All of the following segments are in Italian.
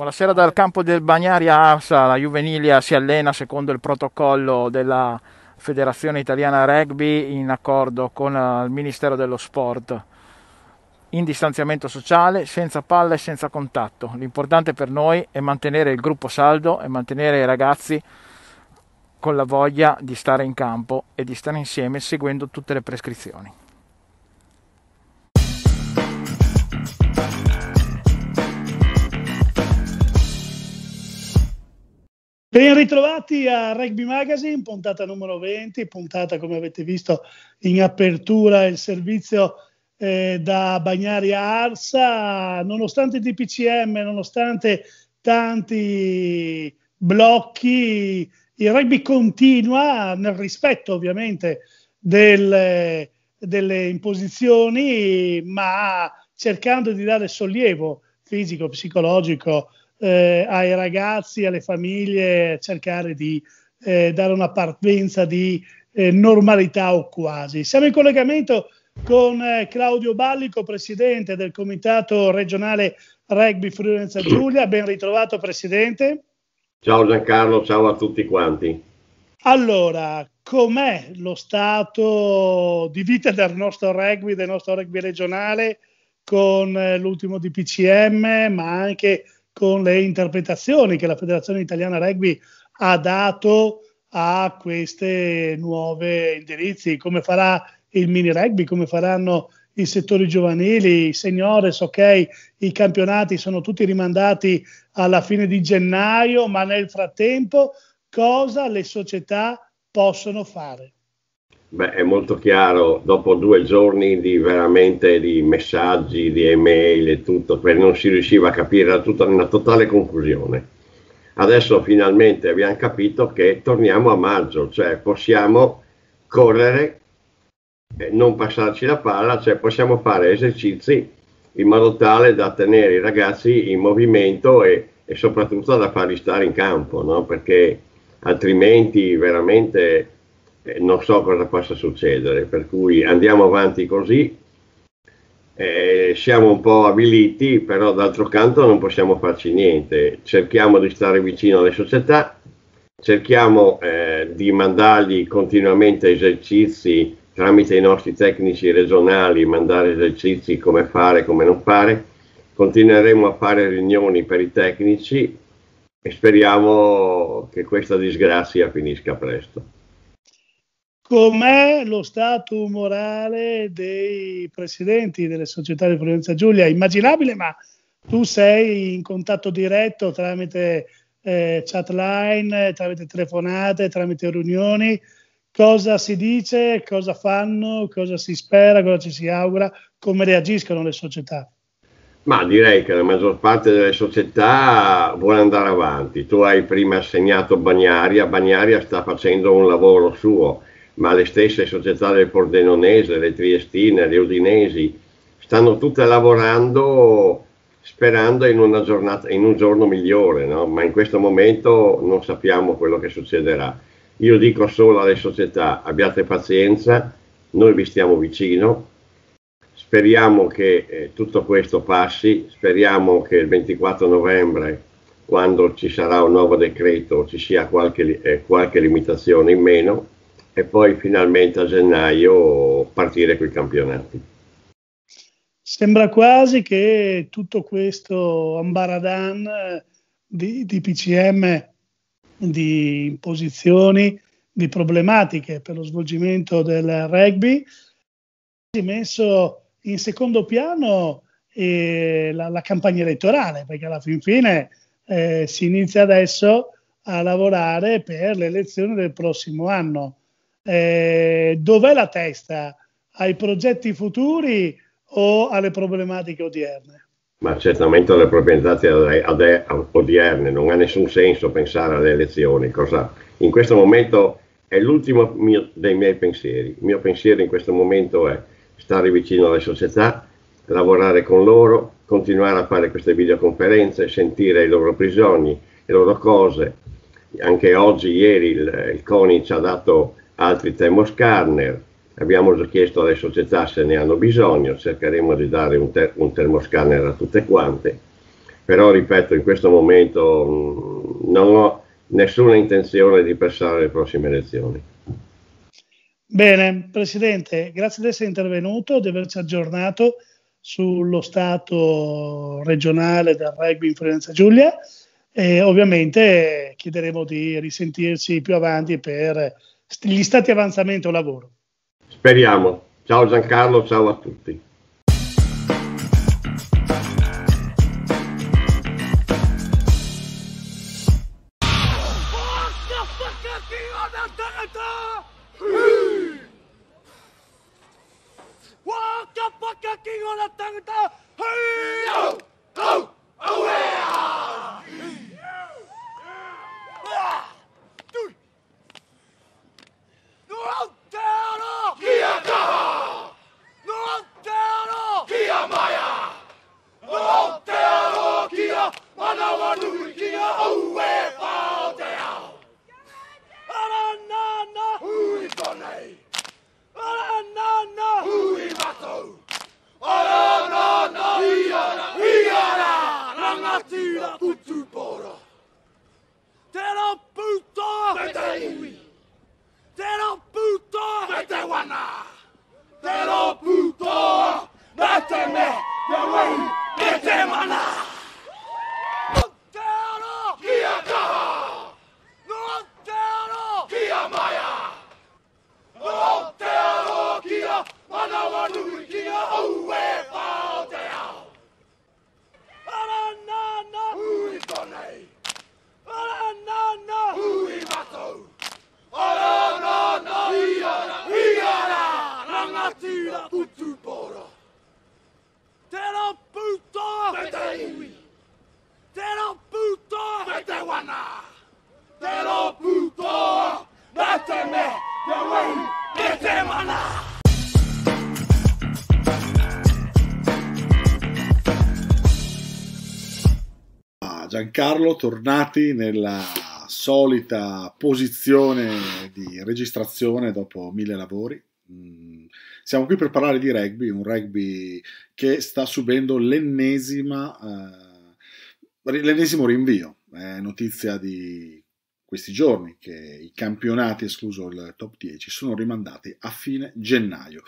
Buonasera dal campo del Bagnari a Arsa, la Juvenilia si allena secondo il protocollo della Federazione Italiana Rugby in accordo con il Ministero dello Sport in distanziamento sociale, senza palla e senza contatto. L'importante per noi è mantenere il gruppo saldo e mantenere i ragazzi con la voglia di stare in campo e di stare insieme seguendo tutte le prescrizioni. Ben ritrovati a Rugby Magazine, puntata numero 20, puntata come avete visto in apertura il servizio eh, da Bagnari a Arsa, nonostante i DPCM, nonostante tanti blocchi, il rugby continua nel rispetto ovviamente delle, delle imposizioni, ma cercando di dare sollievo fisico, psicologico, eh, ai ragazzi, alle famiglie, cercare di eh, dare una partenza di eh, normalità o quasi. Siamo in collegamento con eh, Claudio Ballico, presidente del Comitato regionale Rugby Friulenza Giulia. Ben ritrovato, presidente. Ciao Giancarlo, ciao a tutti quanti. Allora, com'è lo stato di vita del nostro rugby, del nostro rugby regionale, con eh, l'ultimo DPCM, ma anche con le interpretazioni che la Federazione Italiana Rugby ha dato a questi nuovi indirizzi, come farà il mini rugby, come faranno i settori giovanili, i seniores, ok, i campionati sono tutti rimandati alla fine di gennaio, ma nel frattempo cosa le società possono fare? Beh, è molto chiaro, dopo due giorni di veramente di messaggi, di email e tutto, non si riusciva a capire, era tutta una totale confusione. Adesso finalmente abbiamo capito che torniamo a maggio, cioè possiamo correre, non passarci la palla, cioè possiamo fare esercizi in modo tale da tenere i ragazzi in movimento e, e soprattutto da farli stare in campo, no? perché altrimenti veramente eh, non so cosa possa succedere, per cui andiamo avanti così, eh, siamo un po' abiliti, però d'altro canto non possiamo farci niente, cerchiamo di stare vicino alle società, cerchiamo eh, di mandargli continuamente esercizi tramite i nostri tecnici regionali, mandare esercizi come fare, come non fare, continueremo a fare riunioni per i tecnici e speriamo che questa disgrazia finisca presto com'è lo stato morale dei presidenti delle società di Provincia Giulia? Immaginabile, ma tu sei in contatto diretto tramite eh, chatline, tramite telefonate, tramite riunioni. Cosa si dice, cosa fanno, cosa si spera, cosa ci si augura, come reagiscono le società? Ma direi che la maggior parte delle società vuole andare avanti. Tu hai prima assegnato Bagnaria, Bagnaria sta facendo un lavoro suo ma le stesse società del Pordenonese, le Triestine, le Udinesi, stanno tutte lavorando sperando in, una giornata, in un giorno migliore, no? ma in questo momento non sappiamo quello che succederà. Io dico solo alle società, abbiate pazienza, noi vi stiamo vicino, speriamo che eh, tutto questo passi, speriamo che il 24 novembre, quando ci sarà un nuovo decreto, ci sia qualche, eh, qualche limitazione in meno e poi finalmente a gennaio partire con i campionati. Sembra quasi che tutto questo ambaradan di, di PCM, di imposizioni, di problematiche per lo svolgimento del rugby, si è messo in secondo piano eh, la, la, campagna elettorale, perché alla fin fine eh, si inizia adesso a lavorare per le elezioni del prossimo anno eh, dov'è la testa? Ai progetti futuri o alle problematiche odierne? Ma certamente alle problematiche odierne, non ha nessun senso pensare alle elezioni. Cosa? In questo momento è l'ultimo mio, dei miei pensieri. Il mio pensiero in questo momento è stare vicino alle società, lavorare con loro, continuare a fare queste videoconferenze, sentire i loro bisogni, le loro cose. Anche oggi, ieri, il, il CONI ci ha dato altri termoscanner, abbiamo già chiesto alle società se ne hanno bisogno, cercheremo di dare un, ter- un termoscanner a tutte quante però ripeto, in questo momento mh, non ho nessuna intenzione di passare le prossime elezioni. Bene, Presidente, grazie di essere intervenuto, di averci aggiornato sullo stato regionale del rugby in Friulenza Giulia e ovviamente chiederemo di risentirci più avanti per gli stati avanzamento lavoro. Speriamo. Ciao Giancarlo, ciao a tutti. Ana wa nui ki a au e pao te ao. Ara nana. Hui konei. Ara nana. Hui matou. Ara nana. Iara. Iara. I ara. Rangati la putu pora. Te ra puto. Me te iwi. Te ra puto. Me te wana. Giancarlo, tornati nella solita posizione di registrazione dopo mille lavori. Mm, siamo qui per parlare di rugby, un rugby che sta subendo l'ennesima, eh, l'ennesimo rinvio. È notizia di questi giorni che i campionati, escluso il top 10, sono rimandati a fine gennaio.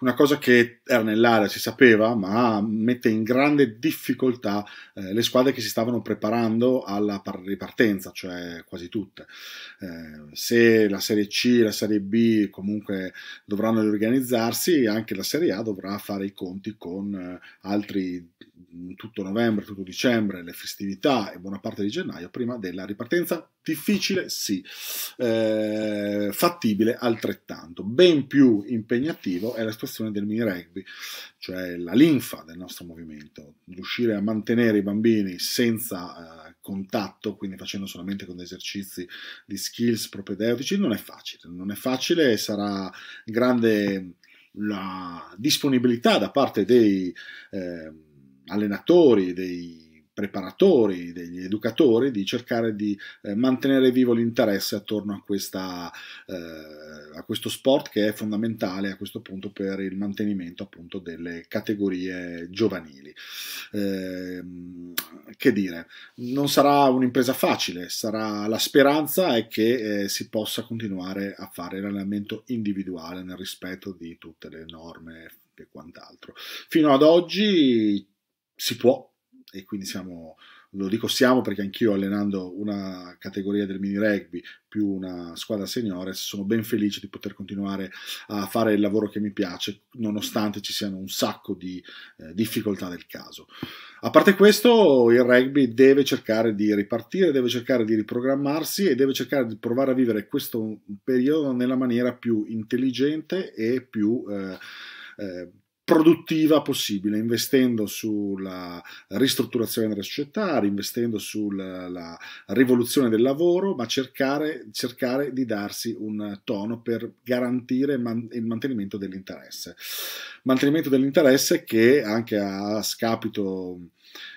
Una cosa che era nell'area, si sapeva, ma mette in grande difficoltà eh, le squadre che si stavano preparando alla ripartenza, cioè quasi tutte. Eh, se la Serie C la Serie B comunque dovranno riorganizzarsi, anche la Serie A dovrà fare i conti con eh, altri tutto novembre, tutto dicembre, le festività e buona parte di gennaio prima della ripartenza. Difficile, sì, eh, fattibile altrettanto. Ben più impegnativo è la situazione del mini rugby, cioè la linfa del nostro movimento. Riuscire a mantenere i bambini senza eh, contatto, quindi facendo solamente con esercizi di skills propedeutici, non è facile. Non è facile e sarà grande la disponibilità da parte dei... Eh, allenatori, dei preparatori, degli educatori di cercare di eh, mantenere vivo l'interesse attorno a, questa, eh, a, questo sport che è fondamentale a questo punto per il mantenimento appunto delle categorie giovanili. Eh, che dire, non sarà un'impresa facile, sarà la speranza è che eh, si possa continuare a fare l'allenamento individuale nel rispetto di tutte le norme e quant'altro. Fino ad oggi si può, e quindi siamo, lo dico siamo perché anch'io allenando una categoria del mini rugby più una squadra seniores sono ben felice di poter continuare a fare il lavoro che mi piace nonostante ci siano un sacco di eh, difficoltà del caso. A parte questo il rugby deve cercare di ripartire, deve cercare di riprogrammarsi e deve cercare di provare a vivere questo periodo nella maniera più intelligente e più eh, eh, produttiva possibile, investendo sulla ristrutturazione della società, investendo sulla rivoluzione del lavoro, ma cercare, cercare, di darsi un tono per garantire man, il mantenimento dell'interesse. Mantenimento dell'interesse che anche a scapito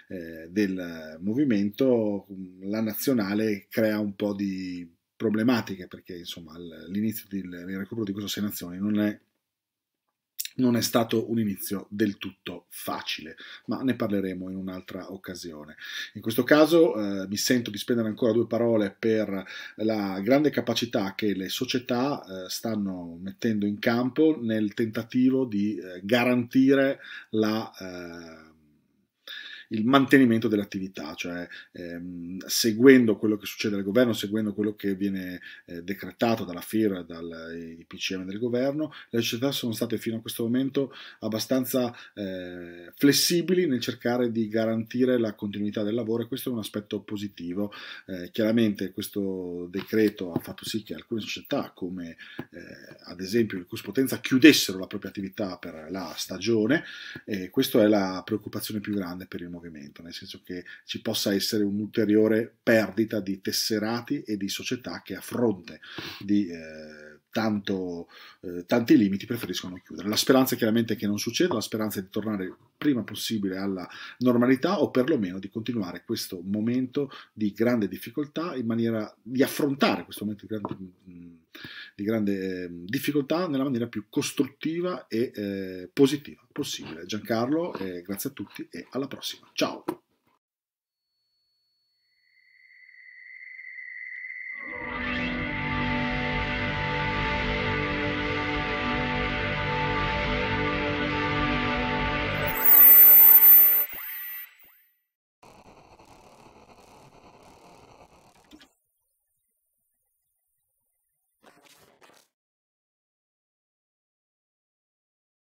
eh, del movimento, la nazionale crea un po' di problematiche perché insomma l'inizio del recupero di queste sei nazioni non è non è stato un inizio del tutto facile, ma ne parleremo in un'altra occasione. In questo caso eh, mi sento di spendere ancora due parole per la grande capacità che le società eh, stanno mettendo in campo nel tentativo di eh, garantire la eh, il mantenimento dell'attività, cioè ehm, seguendo quello che succede al governo, seguendo quello che viene eh, decretato dalla FIR, dai PCM del governo, le società sono state fino a questo momento abbastanza eh, flessibili nel cercare di garantire la continuità del lavoro e questo è un aspetto positivo. Eh, chiaramente questo decreto ha fatto sì che alcune società, come eh, ad esempio il Cus Potenza, chiudessero la propria attività per la stagione e questa è la preoccupazione più grande per il momento movimento, nel senso che ci possa essere un'ulteriore perdita di tesserati e di società che a fronte di eh, tanto, eh, tanti limiti preferiscono chiudere. La speranza chiaramente che non succeda, la speranza è di tornare prima possibile alla normalità o perlomeno di continuare questo momento di grande difficoltà in maniera di affrontare questo momento di grande, di grande eh, difficoltà nella maniera più costruttiva e eh, positiva possibile. Giancarlo, eh, grazie a tutti e alla prossima. Ciao!